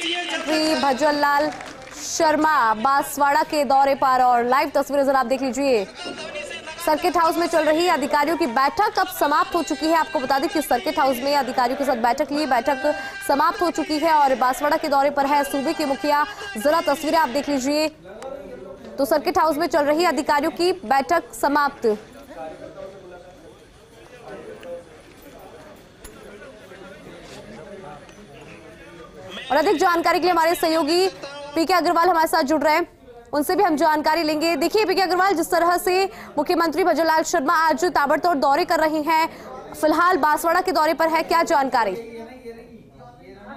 भजन लाल शर्मा बांसवाड़ा के दौरे पर और लाइव तस्वीरें जरा आप देख लीजिए। सर्किट हाउस में चल रही अधिकारियों की बैठक अब समाप्त हो चुकी है। आपको बता दें कि सर्किट हाउस में अधिकारियों के साथ बैठक ली बैठक समाप्त हो चुकी है और बांसवाड़ा के दौरे पर है सूबे के मुखिया। जरा तस्वीरें आप देख लीजिए। तो सर्किट हाउस में चल रही अधिकारियों की बैठक समाप्त। और अधिक जानकारी के लिए हमारे सहयोगी पीके अग्रवाल हमारे साथ जुड़ रहे हैं। उनसे भी हम जानकारी लेंगे। देखिए पीके अग्रवाल, जिस तरह से मुख्यमंत्री भजनलाल शर्मा आज ताबड़तोड़ दौरे कर रहे हैं, फ़िलहाल बांसवाड़ा के दौरे पर है, क्या जानकारी?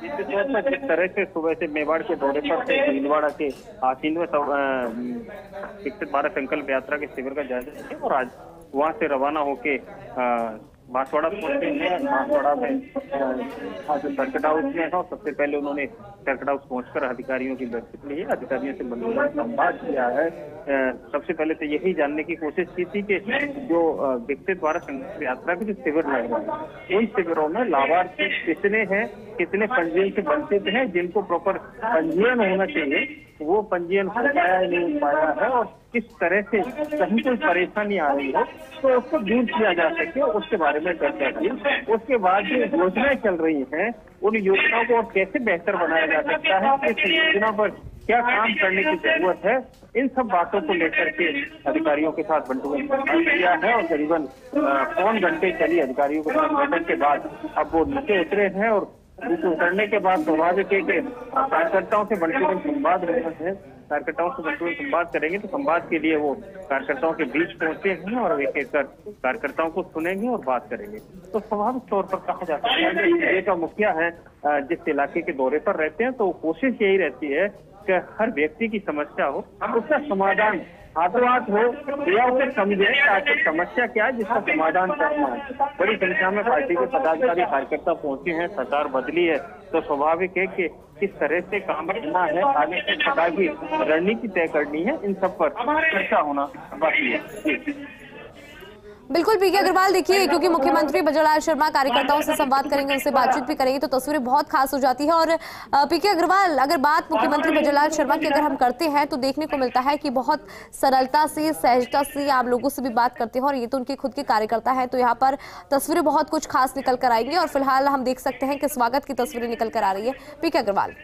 जिस तरह से सुबह से मेवाड़ के दौरे पर भीलवाड़ा के विकसित भारत संकल्प यात्रा के शिविर का जायजा और आज वहाँ से रवाना होके बांसवाड़ा पहुँचे हैं बांसवाड़ा में आज सर्किट हाउस में है सबसे पहले उन्होंने सर्किट हाउस पहुंचकर अधिकारियों की बैठक ली है अधिकारियों से संवाद किया है। सबसे पहले तो यही जानने की कोशिश की थी कि जो विकसित भारत संकल्प यात्रा के जो शिविर लग रहे हैं, उन शिविरों में लाभार्थी कितने हैं, कितने पंजीयन से वंचित हैं, जिनको प्रॉपर पंजीयन होना चाहिए वो पंजीयन हो पाया नहीं हो पाया है और किस तरह से कहीं कोई परेशानी आ रही है तो उसको दूर किया जा सके उसके बारे में चर्चा की उसके बाद जो योजनाएँ चल रही हैं उन योजनाओं को और कैसे बेहतर बनाया जा सकता है इस योजना पर क्या काम करने की ज़रूरत है इन सब बातों को लेकर के अधिकारियों के साथ बंटू ने किया है और करीबन पौन घंटे चली अधिकारियों के साथ बैठक के बाद अब वो नीचे उतरे हैं और नीचे उतरने के बाद स्वाभाविक के कार्यकर्ताओं से बंटू संवाद हैं। कार्यकर्ताओं से बंटू संवाद करेंगे तो संवाद के लिए वो कार्यकर्ताओं के बीच पहुँचे हैं और एक एक कर कार्यकर्ताओं को सुनेंगे और बात करेंगे। तो स्वाभाविक तौर पर कहा जाता है कि ज़िले का मुखिया है जिस इलाके के दौरे पर रहते हैं तो कोशिश यही रहती है कि हर व्यक्ति की समस्या हो, उसका समाधान हाथों हो या उसे समझे आखिर समस्या क्या है जिसका समाधान करना है? बड़ी संख्या में पार्टी के पदाधिकारी, कार्यकर्ता पहुँचे हैं, सरकार बदली है। तो स्वाभाविक है कि किस तरह से काम करना है, आगे सरकार की रणनीति तय करनी है, इन सब पर चर्चा होना बाकी है। बिल्कुल पीके अग्रवाल देखिए क्योंकि मुख्यमंत्री बजरलाल शर्मा कार्यकर्ताओं से संवाद करेंगे उनसे बातचीत भी करेंगे तो तस्वीरें बहुत खास हो जाती है। और पीके अग्रवाल अगर बात मुख्यमंत्री बजरलाल शर्मा की अगर हम करते हैं तो देखने को मिलता है कि बहुत सरलता से सहजता से आप लोगों से भी बात करते हैं और ये तो उनके खुद के कार्यकर्ता है तो यहाँ पर तस्वीरें बहुत कुछ खास निकल कर आएँगी और फ़िलहाल हम देख सकते हैं कि स्वागत की तस्वीरें निकल कर आ रही है। पीके अग्रवाल।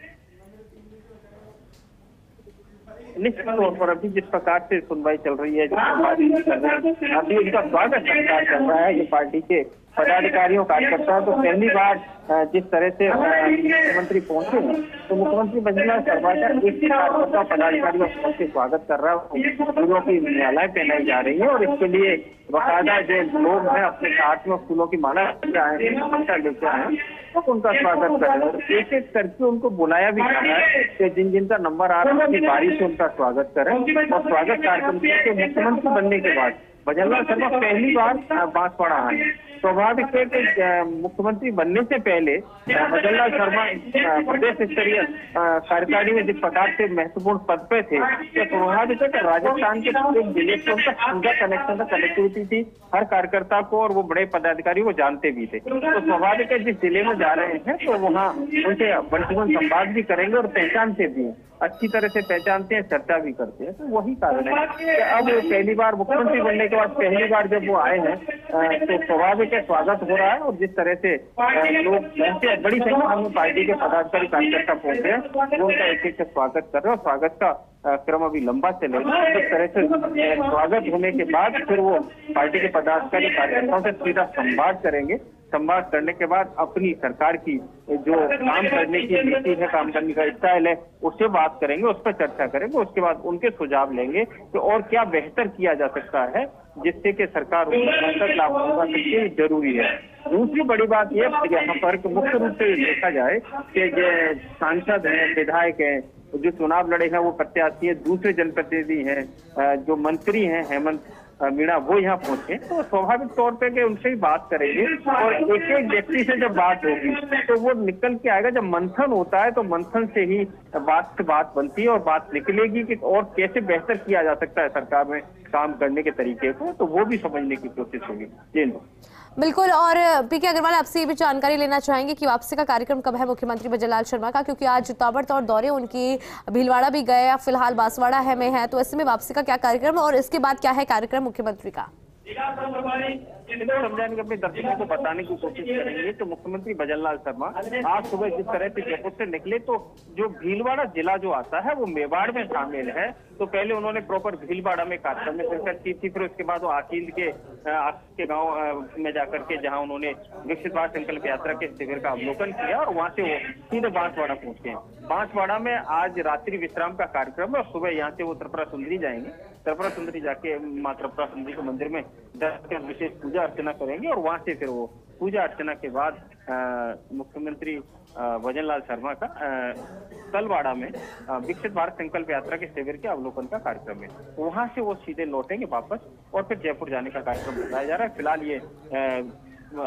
निश्चित तौर पर अभी जिस प्रकार से सुनवाई चल रही है अभी उसका स्वागत सरकार कर रहा है ये पार्टी के पदाधिकारियों कार्यकर्ताओं तो पहली बार जिस तरह से मुख्यमंत्री पहुँचे हैं तो मुख्यमंत्री बंजला शर्मा का एक कार्यकर्ता पदाधिकारियों का स्वागत कर रहा है। फूलों की मालाएँ पहनाई जा रही है और इसके लिए बकायदा जो लोग हैं अपने साथ में फूलों की माला लेके आए हैं लेके आए हैं तो उनका स्वागत कर रहे हैं। एक एक करके उनको बुलाया भी जा रहा है कि जिन जिनका नंबर आ रहा है अपनी बारी से उनका स्वागत करें। और स्वागत कार्यक्रम के मुख्यमंत्री बनने के बाद भजनलाल शर्मा पहली बार बांसवाड़ा आए स्वाभाविक है कि मुख्यमंत्री बनने से पहले भजनलाल शर्मा प्रदेश स्तरीय कार्यकारी में जिस प्रकार से महत्वपूर्ण पद पे थे तो स्वाभाविक है कि राजस्थान के एक ज़िले से उनका सीधा कनेक्शन था कनेक्टिविटी थी हर कार्यकर्ता को और वो बड़े पदाधिकारी को जानते भी थे। तो स्वाभाविक है जिस ज़िले में जा रहे हैं तो वहाँ उनसे बंटुगन संवाद भी करेंगे और पहचानते भी हैं। अच्छी तरह से पहचानते हैं चर्चा भी करते हैं तो वही कारण है कि अब पहली बार मुख्यमंत्री बनने के बाद पहली बार जब वो आए हैं तो स्वाभाविक है स्वागत हो रहा है और जिस तरह से लोग पहुँचे बड़ी संख्या में पार्टी के पदाधिकारी कार्यकर्ता पहुँचे हैं वो उनका एक एक स्वागत कर रहे हैं और स्वागत का क्रम अभी लंबा चलेगा इस तरह से स्वागत होने के बाद फिर वो पार्टी के पदाधिकारी कार्यकर्ताओं से सीधा संवाद करेंगे। संवाद करने के बाद अपनी सरकार की जो काम करने की नीति है काम करने का स्टाइल है उससे बात करेंगे उस पर चर्चा करेंगे उसके बाद उनके सुझाव लेंगे तो और क्या बेहतर किया जा सकता है जिससे कि सरकार तक लाभ होगा सकती ज़रूरी है। दूसरी बड़ी बात यह यहाँ पर मुख्य रूप से देखा जाए कि जो सांसद हैं विधायक हैं जो चुनाव लड़े हैं वो प्रत्याशी है दूसरे जनप्रतिनिधि हैं जो मंत्री हैं हेमंत मीणा, वो यहाँ पहुँचे तो स्वाभाविक तौर पे उनसे ही बात करेंगे। और एक एक व्यक्ति से जब बात होगी तो वो निकल के आएगा। जब मंथन होता है तो मंथन से ही बात से बात बनती है और बात निकलेगी कि और कैसे बेहतर किया जा सकता है सरकार में काम करने के तरीके को तो वो भी समझने की कोशिश होगी। जी बिल्कुल, और पीके अग्रवाल आपसे ये भी जानकारी लेना चाहेंगे कि वापसी का कार्यक्रम कब है मुख्यमंत्री बजलाल शर्मा का, क्योंकि आज ताबड़तौर दौरे, उनकी भीलवाड़ा भी गए, फ़िलहाल बांसवाड़ा है में है तो ऐसे में वापसी का क्या कार्यक्रम और इसके बाद क्या है कार्यक्रम मुख्यमंत्री का? रमज़ान के अपने दर्शकों को बताने की कोशिश करेंगे तो मुख्यमंत्री भजनलाल शर्मा आज सुबह जिस तरह से जयपुर से निकले तो जो भीलवाड़ा जिला जो आता है वो मेवाड़ में शामिल है। तो पहले उन्होंने प्रॉपर भीलवाड़ा में कार्यक्रम में शिरकत की थी, फिर उसके बाद वो आकील के के गाँव में जाकर के जहाँ उन्होंने विकसित भारत संकल्प यात्रा के शिविर का अवलोकन किया और वहाँ से वो सीधे बांसवाड़ा पहुँचे। बांसवाड़ा में आज रात्रि विश्राम का कार्यक्रम है और सुबह यहाँ से वो त्रिपुरा सुंदरी जाएँगे। त्रिपुरा सुंदरी जाके माँ त्रिपुरा सुंदरी के मंदिर में विशेष पूजा अर्चना करेंगे और वहाँ से फिर वो पूजा अर्चना के बाद मुख्यमंत्री भजन लाल शर्मा का तलवाड़ा में विकसित भारत संकल्प यात्रा के शिविर के अवलोकन का कार्यक्रम है। वहाँ से वो सीधे लौटेंगे वापस और फिर जयपुर जाने का कार्यक्रम बताया जा रहा है। फ़िलहाल ये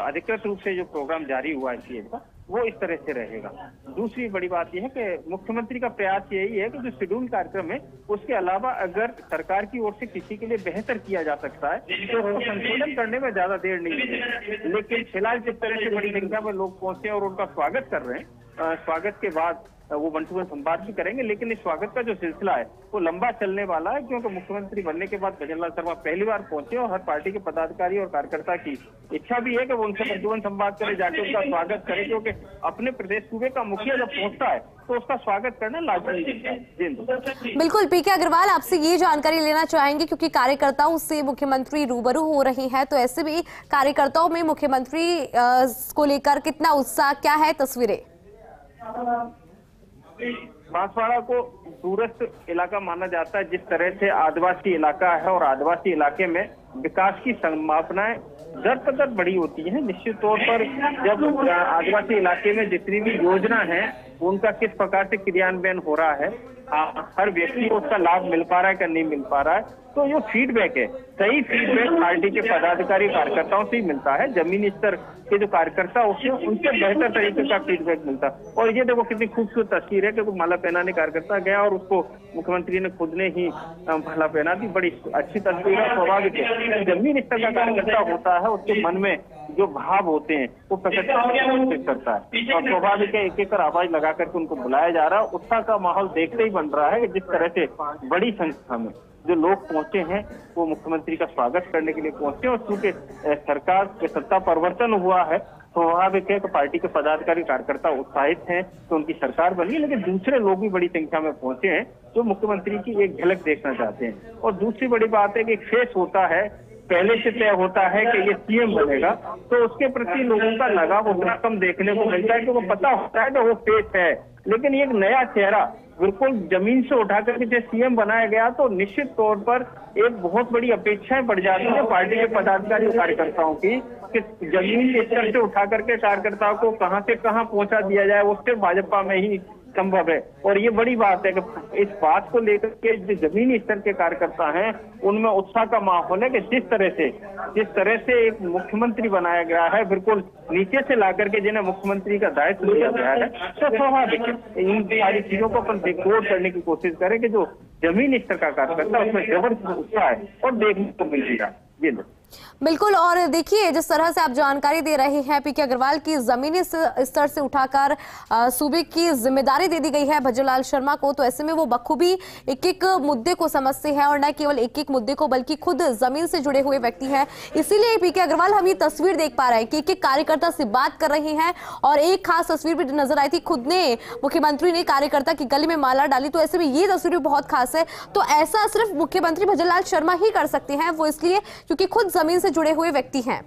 अधिकृत रूप से जो प्रोग्राम जारी हुआ है सीएम का वो इस तरह से रहेगा। दूसरी बड़ी बात यह है कि मुख्यमंत्री का प्रयास यही है कि जो शेड्यूल कार्यक्रम है, उसके अलावा अगर सरकार की ओर से किसी के लिए बेहतर किया जा सकता है तो संशोधन करने में ज़्यादा देर नहीं है लेकिन फ़िलहाल जिस तरह से बड़ी संख्या में लोग पहुँचे और उनका स्वागत कर रहे हैं स्वागत के बाद वो वन टू वन संवाद भी करेंगे, लेकिन इस स्वागत का जो सिलसिला है, वो लंबा चलने वाला है, क्योंकि मुख्यमंत्री बनने के बाद भजनलाल शर्मा पहली बार पहुँचे और हर पार्टी के पदाधिकारी और कार्यकर्ता की इच्छा भी है कि वो उनसे वन टू वन संवाद करे, जाके उनका स्वागत करें, क्योंकि अपने प्रदेश सूबे का मुखिया जब पहुँचता है तो उसका स्वागत करना लाजमी बिल्कुल, पी के अग्रवाल, आपसे ये जानकारी लेना चाहेंगे, क्योंकि कार्यकर्ताओं से मुख्यमंत्री रूबरू हो रहे हैं तो ऐसे भी कार्यकर्ताओं में मुख्यमंत्री को लेकर कितना उत्साह, क्या है तस्वीरें? बांसवाड़ा को दूरस्थ इलाका माना जाता है, जिस तरह से आदिवासी इलाका है और आदिवासी इलाके में विकास की संभावनाएँ दर दर बड़ी होती है। निश्चित तौर पर जब आदिवासी इलाके में जितनी भी योजना है उनका किस प्रकार से क्रियान्वयन हो रहा है आ, हर व्यक्ति को उसका लाभ मिल पा रहा है कि नहीं मिल पा रहा है तो जो फीडबैक है। सही फीडबैक पार्टी के पदाधिकारी कार्यकर्ताओं से ही मिलता है। जमीनी स्तर के जो कार्यकर्ता उससे उनसे बेहतर तरीके का फीडबैक मिलता है। और ये देखो कितनी खूबसूरत तस्वीर है कि माला पहनाने कार्यकर्ता गया और उसको मुख्यमंत्री ने खुद ने ही माला पहना दी। बड़ी अच्छी तस्वीर है स्वाभाविक है। ज़मीन स्तर का कार्यकर्ता होता है उसके मन में जो भाव होते हैं वो प्रकट करता है। और स्वाभाविक है। एक एक आवाज़ लगा करके उनको बुलाया जा रहा है। उत्साह का माहौल देखते ही बन रहा है जिस तरह से बड़ी संख्या में जो लोग पहुँचे हैं वो मुख्यमंत्री का स्वागत करने के लिए पहुँचे और चूँकि सरकार के सत्ता परिवर्तन हुआ है स्वाभाविक है कि पार्टी के पदाधिकारी, कार्यकर्ता उत्साहित हैं तो उनकी सरकार बनी, लेकिन दूसरे लोग भी बड़ी संख्या में पहुँचे हैं, जो मुख्यमंत्री की एक झलक देखना चाहते हैं। और दूसरी बड़ी बात है कि फेस होता है, पहले से तय होता है कि ये सीएम बनेगा तो उसके प्रति लोगों का लगाव उतना कम देखने को मिलता है, क्योंकि पता होता है कि वो फेस है। लेकिन एक नया चेहरा बिल्कुल ज़मीन से उठा करके जब सीएम बनाया गया तो निश्चित तौर पर एक बहुत बड़ी अपेक्षाएँ बढ़ जाती है पार्टी के पदाधिकारी कार्यकर्ताओं की। कि ज़मीन स्तर से उठा करके कार्यकर्ताओं को कहाँ से कहाँ पहुँचा दिया जाए, वो सिर्फ़ भाजपा में ही संभव है। और ये बड़ी बात है कि इस बात को लेकर के जो जमीनी स्तर के कार्यकर्ता हैं, उनमें उत्साह का माहौल है कि जिस तरह से, जिस तरह से एक मुख्यमंत्री बनाया गया है, बिल्कुल नीचे से ला करके जिन्हें मुख्यमंत्री का दायित्व दिया गया है तो स्वाभाविक इन सारी चीज़ों को अपन डिकोड करने की कोशिश करें कि जो जमीनी स्तर का कार्यकर्ता उसमें ज़बरदस्त उत्साह है और देखने को मिलेगा। जी। बिल्कुल, और देखिए, जिस तरह से आप जानकारी दे रहे हैं पीके अग्रवाल की जमीनी स्तर से उठाकर सूबे की ज़िम्मेदारी दे दी गई है भजनलाल शर्मा को तो ऐसे में वो बखूबी एक एक मुद्दे को समझते हैं और न केवल एक एक मुद्दे को, बल्कि खुद ज़मीन से जुड़े हुए व्यक्ति हैं। इसीलिए पीके अग्रवाल हम ये तस्वीर देख पा रहे हैं कि एक एक कार्यकर्ता से बात कर रहे हैं और एक खास तस्वीर भी नज़र आई थी, खुद ने, मुख्यमंत्री ने कार्यकर्ता की गली में माला डाली तो ऐसे में ये तस्वीर भी बहुत खास है। तो ऐसा सिर्फ़ मुख्यमंत्री भजनलाल शर्मा ही कर सकते हैं, वो इसलिए, क्योंकि खुद ज़मीन से जुड़े हुए व्यक्ति हैं।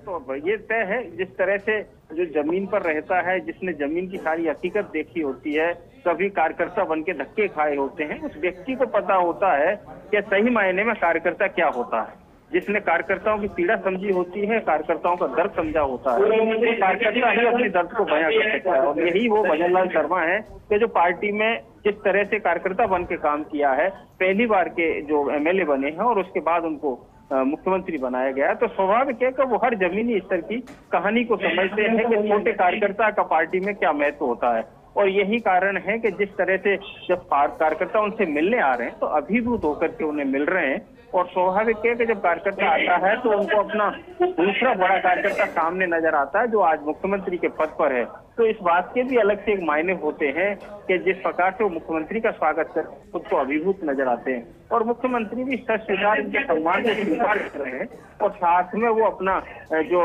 तो ये तय है, जिस तरह से जो ज़मीन पर रहता है, जिसने ज़मीन की सारी हकीकत देखी होती है, सभी कार्यकर्ता बन के धक्के खाए होते हैं, उस व्यक्ति को पता होता है कि सही मायने में कार्यकर्ता क्या होता है। जिसने कार्यकर्ताओं की पीड़ा समझी होती है कार्यकर्ताओं का दर्द समझा होता है। तो कार्यकर्ता ही अपने दर्द को बयां कर सकता है। और यही वो भजनलाल शर्मा है कि जो पार्टी में जिस तरह से कार्यकर्ता बन के काम किया है पहली बार के जो एमएलए बने हैं और उसके बाद उनको मुख्यमंत्री बनाया गया तो स्वाभाविक है कि वो हर जमीनी स्तर की कहानी को समझते हैं कि छोटे कार्यकर्ता का पार्टी में क्या महत्व होता है। और यही कारण है कि जिस तरह से जब कार्यकर्ता उनसे मिलने आ रहे हैं तो अभिभूत होकर के उन्हें मिल रहे हैं। और स्वाभाविक है कि जब कार्यकर्ता आता है तो उनको अपना दूसरा बड़ा कार्यकर्ता सामने नज़र आता है, जो आज मुख्यमंत्री के पद पर है। तो इस बात के भी अलग से एक मायने होते हैं कि जिस प्रकार से वो मुख्यमंत्री का स्वागत कर खुद को अभिभूत नज़र आते हैं। और मुख्यमंत्री भी सच स्वीकार इनके सम्मान से स्वीकार कर रहे हैं, और साथ में वो अपना जो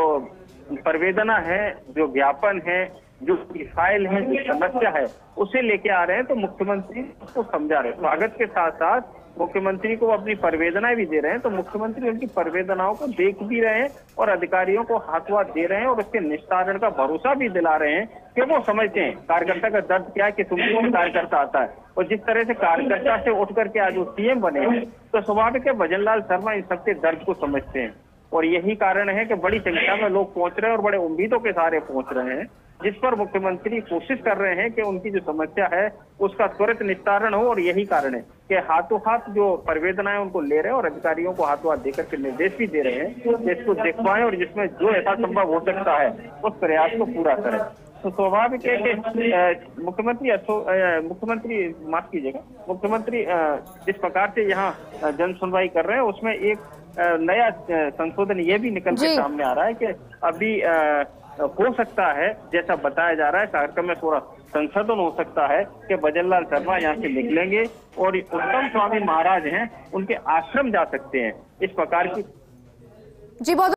परवेदना है, जो ज्ञापन है, जो फ़ाइल है, जो समस्या है, उसे लेके आ रहे हैं तो मुख्यमंत्री उसको समझा रहे स्वागत के साथ साथ मुख्यमंत्री को अपनी परवेदनाएँ भी दे रहे हैं तो मुख्यमंत्री उनकी परवेदनाओं को देख भी रहे हैं और अधिकारियों को हाथवा दे रहे हैं और उसके निस्तारण का भरोसा भी दिला रहे हैं कि वो समझते हैं। कार्यकर्ता का दर्द क्या है कि तुमको कार्यकर्ता आता है और जिस तरह से कार्यकर्ता से उठ करके आज वो सीएम बने हैं तो स्वाभाविक है भजनलाल शर्मा इन सबके दर्द को समझते हैं। और यही कारण है कि बड़ी संख्या में लोग पहुँच रहे हैं और बड़े उम्मीदों के सारे पहुँच रहे हैं, जिस पर मुख्यमंत्री कोशिश कर रहे हैं कि उनकी जो समस्या है, उसका त्वरित निस्तारण हो और यही कारण है कि हाथों हाथ जो परवेदनाएँ उनको ले रहे हैं और अधिकारियों को हाथों हाथ देकर के निर्देश भी दे रहे हैं कि इसको देख पाए और जिसमें जो ऐसा यथासंभव हो सकता है, उस प्रयास को पूरा करें। तो स्वाभाविक है कि मुख्यमंत्री मुख्यमंत्री माफ़ कीजिएगा मुख्यमंत्री जिस प्रकार से यहाँ जन सुनवाई कर रहे हैं उसमें एक नया संशोधन ये भी निकल के सामने आ रहा है कि अभी हो सकता है जैसा बताया जा रहा है कार्यक्रम में थोड़ा संशोधन हो सकता है कि भजनलाल शर्मा यहाँ से निकलेंगे और उत्तम स्वामी महाराज हैं उनके आश्रम जा सकते हैं इस प्रकार की जी बहुत